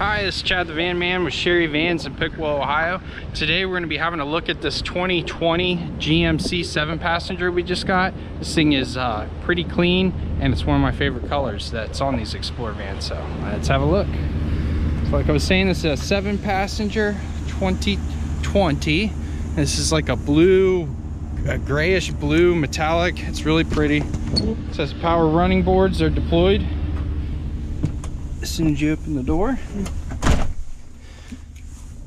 Hi, this is Chad the Van Man with Sherry Vans in Piqua, Ohio. Today we're going to be having a look at this 2020 GMC 7-passenger we just got. This thing is uh, pretty clean and it's one of my favorite colors that's on these Explorer vans. So let's have a look. So like I was saying, this is a 7-passenger 2020. This is like a blue, a grayish blue metallic. It's really pretty. It says power running boards are deployed as soon as you open the door.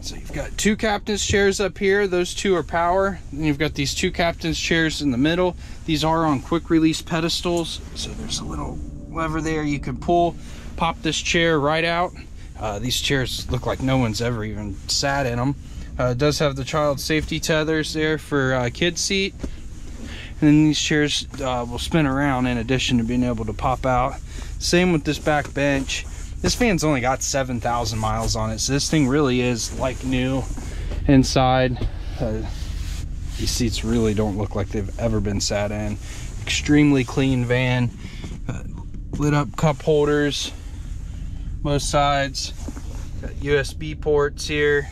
So you've got two captain's chairs up here. Those two are power. Then you've got these two captain's chairs in the middle. These are on quick release pedestals. So there's a little lever there you can pull, pop this chair right out. Uh, these chairs look like no one's ever even sat in them. Uh, does have the child safety tethers there for uh, kid seat. And then these chairs uh, will spin around in addition to being able to pop out. Same with this back bench. This fan's only got 7,000 miles on it, so this thing really is like new inside. Uh, these seats really don't look like they've ever been sat in. Extremely clean van. Uh, lit up cup holders, both sides. Got USB ports here.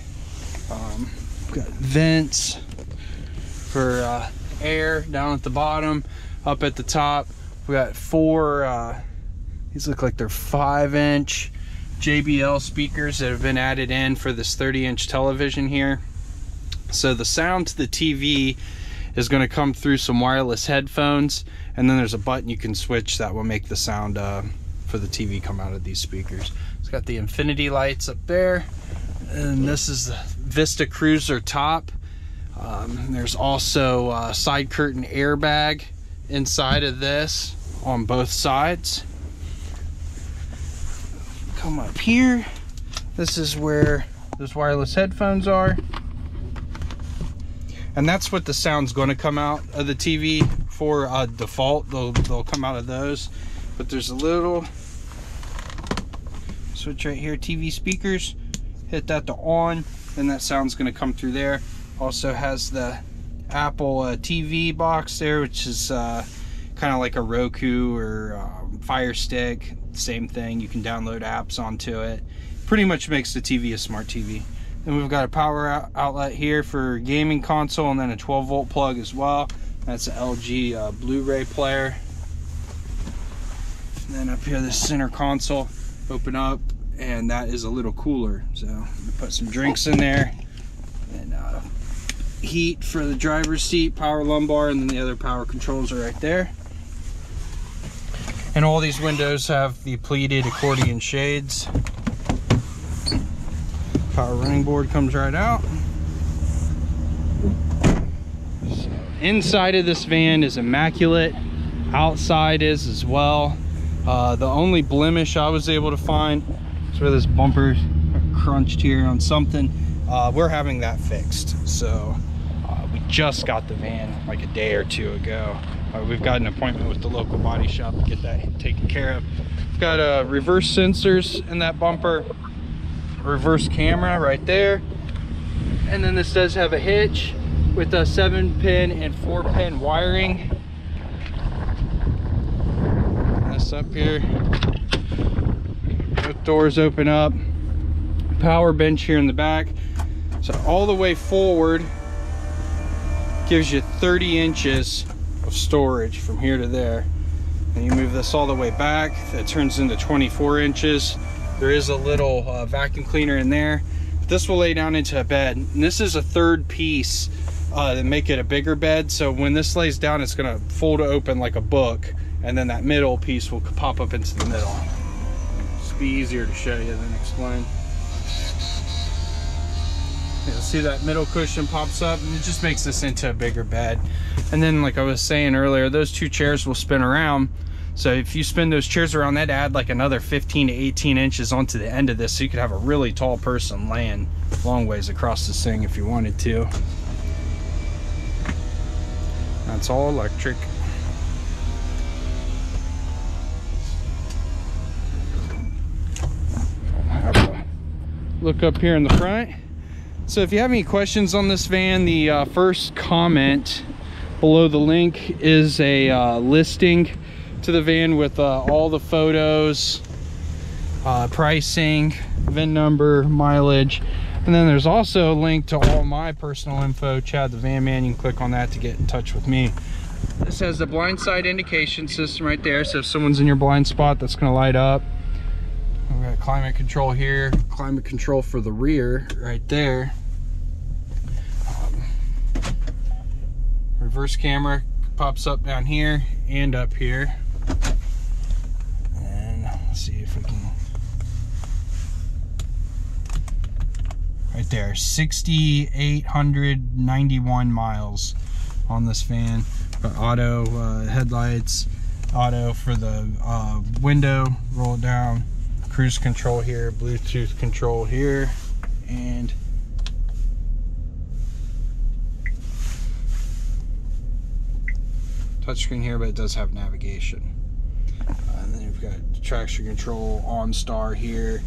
Um, got vents for uh, air down at the bottom, up at the top. We got four uh, these look like they're five inch JBL speakers that have been added in for this 30 inch television here. So the sound to the TV is going to come through some wireless headphones and then there's a button you can switch that will make the sound uh, for the TV come out of these speakers. It's got the infinity lights up there and this is the Vista Cruiser top. Um, there's also a side curtain airbag inside of this on both sides come up here. This is where those wireless headphones are. And that's what the sound's going to come out of the TV for uh, default. They'll, they'll come out of those. But there's a little switch right here, TV speakers. Hit that to on, and that sound's going to come through there. Also has the Apple uh, TV box there, which is uh, kind of like a Roku or um, Fire Stick same thing. You can download apps onto it. Pretty much makes the TV a smart TV and we've got a power outlet here for gaming console and then a 12 volt plug as well. That's an LG uh, Blu-ray player. And then up here the center console open up and that is a little cooler. So put some drinks in there and uh, heat for the driver's seat power lumbar and then the other power controls are right there and all these windows have the pleated accordion shades. Power running board comes right out. So inside of this van is immaculate. Outside is as well. Uh, the only blemish I was able to find is where this bumper crunched here on something. Uh, we're having that fixed. So uh, we just got the van like a day or two ago. We've got an appointment with the local body shop to get that taken care of. We've got uh, reverse sensors in that bumper, reverse camera right there. And then this does have a hitch with a seven pin and four pin wiring. This up here. Both doors open up. Power bench here in the back. So all the way forward gives you 30 inches of storage from here to there. And you move this all the way back, that turns into 24 inches. There is a little uh, vacuum cleaner in there. This will lay down into a bed. And this is a third piece uh, to make it a bigger bed. So when this lays down, it's gonna fold open like a book. And then that middle piece will pop up into the middle. Just be easier to show you than explain. You'll see that middle cushion pops up and it just makes this into a bigger bed. And then like I was saying earlier, those two chairs will spin around. So if you spin those chairs around, that add like another 15 to 18 inches onto the end of this. So you could have a really tall person laying long ways across this thing if you wanted to. That's all electric. Look up here in the front. So if you have any questions on this van, the uh, first comment below the link is a uh, listing to the van with uh, all the photos, uh, pricing, VIN number, mileage, and then there's also a link to all my personal info. Chad the Van Man, you can click on that to get in touch with me. This has the blind side indication system right there. So if someone's in your blind spot, that's gonna light up. Climate control here, climate control for the rear right there. Um, reverse camera pops up down here and up here. And let's see if we can. Right there, 6,891 miles on this van. Got auto uh, headlights, auto for the uh, window, roll it down, cruise control here, Bluetooth control here, and touchscreen here, but it does have navigation. Uh, and then you've got traction control OnStar here.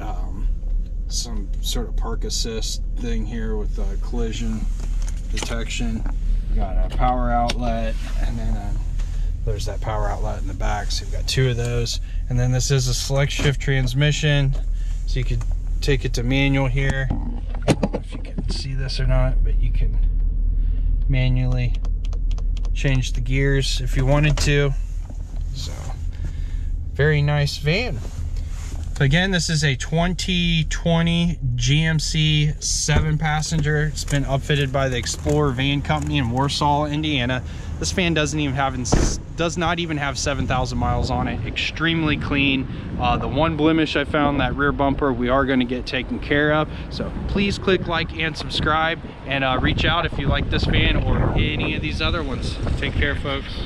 Um, some sort of park assist thing here with uh, collision detection. We got a power outlet, and then uh, there's that power outlet in the back. So you've got two of those, and then this is a select shift transmission, so you could take it to manual here. if you can see this or not, but you can manually change the gears if you wanted to. So, very nice van. Again, this is a 2020 GMC seven passenger. It's been upfitted by the Explorer Van Company in Warsaw, Indiana. This van doesn't even have, does not even have 7,000 miles on it. Extremely clean. Uh, the one blemish I found, that rear bumper, we are gonna get taken care of. So please click like and subscribe and uh, reach out if you like this van or any of these other ones. Take care, folks.